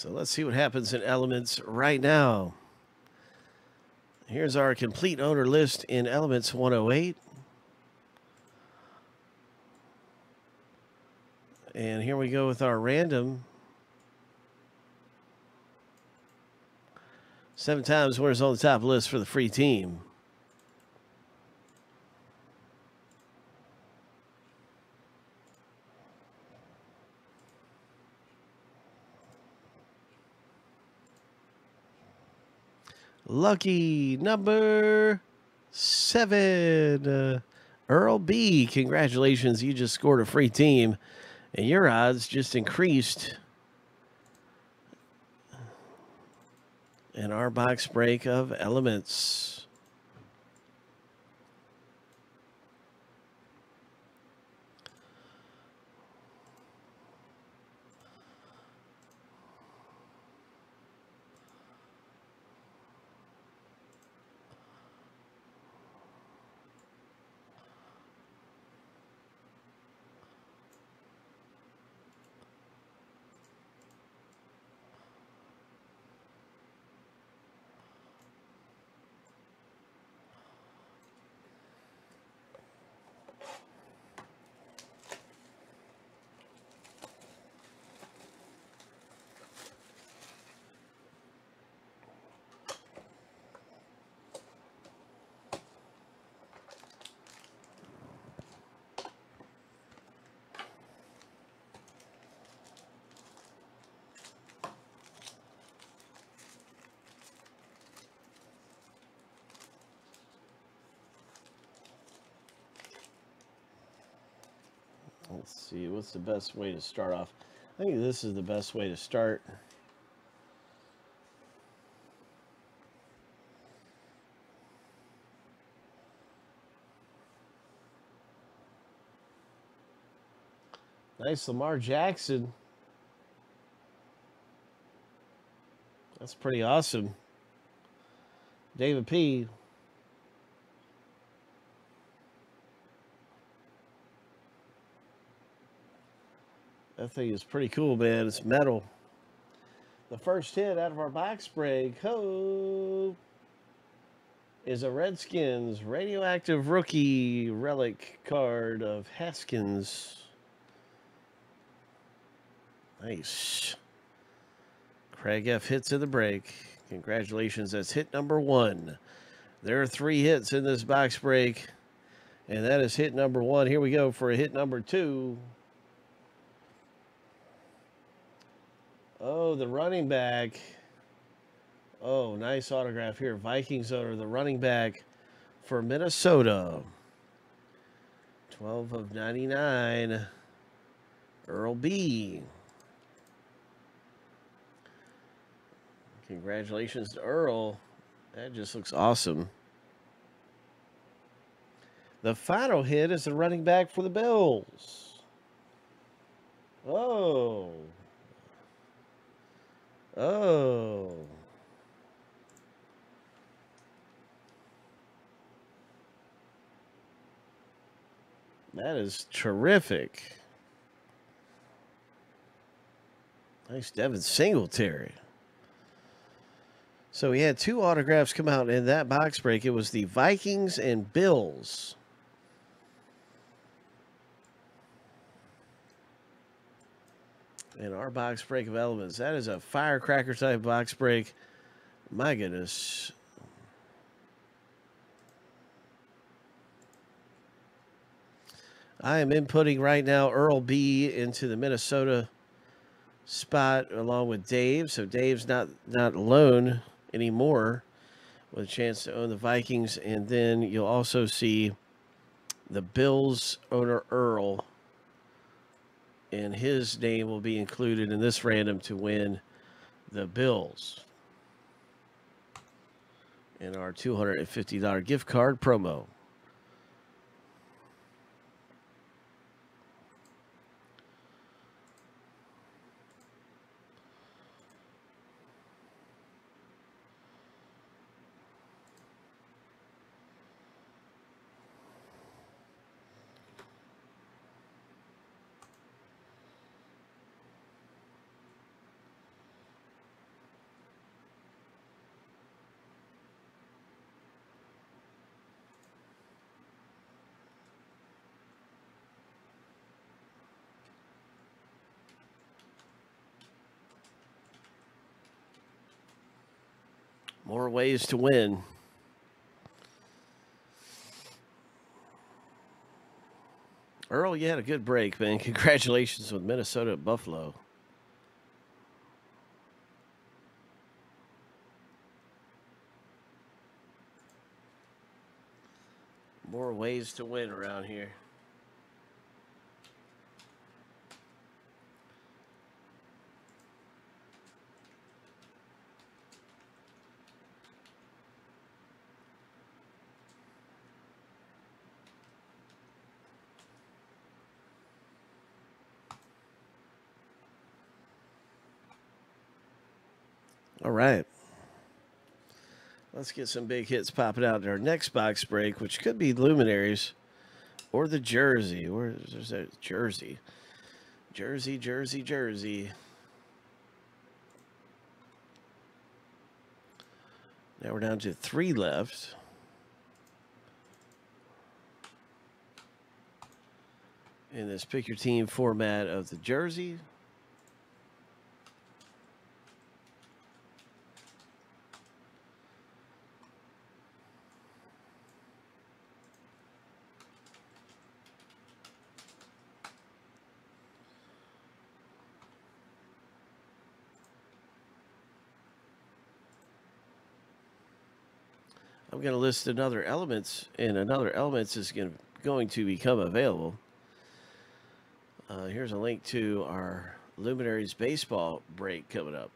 So let's see what happens in Elements right now. Here's our complete owner list in Elements 108. And here we go with our random. Seven times winners on the top list for the free team. Lucky number seven. Uh, Earl B. Congratulations. You just scored a free team, and your odds just increased. In our box break of elements. Let's see, what's the best way to start off? I think this is the best way to start. Nice Lamar Jackson. That's pretty awesome. David P. That thing is pretty cool, man. It's metal. The first hit out of our box break ho, is a Redskins radioactive rookie relic card of Haskins. Nice. Craig F hits in the break. Congratulations. That's hit number one. There are three hits in this box break. And that is hit number one. Here we go for a hit number two. Oh, the running back. Oh, nice autograph here. Vikings owner, the running back for Minnesota. 12 of 99. Earl B. Congratulations to Earl. That just looks awesome. The final hit is the running back for the Bills. Oh, Oh. That is terrific. Nice Devin Singletary. So we had two autographs come out in that box break. It was the Vikings and Bills. In our box break of elements. That is a firecracker type box break. My goodness. I am inputting right now Earl B into the Minnesota spot along with Dave. So Dave's not not alone anymore with a chance to own the Vikings. And then you'll also see the Bills owner Earl and his name will be included in this random to win the Bills in our $250 gift card promo. More ways to win. Earl, you had a good break, man. Congratulations with Minnesota at Buffalo. More ways to win around here. All right. Let's get some big hits popping out in our next box break, which could be Luminaries or the Jersey. Where's that Jersey? Jersey, Jersey, Jersey. Now we're down to three left. In this pick your team format of the Jersey. I'm going to list another elements, and another elements is going to, going to become available. Uh, here's a link to our Luminaries baseball break coming up.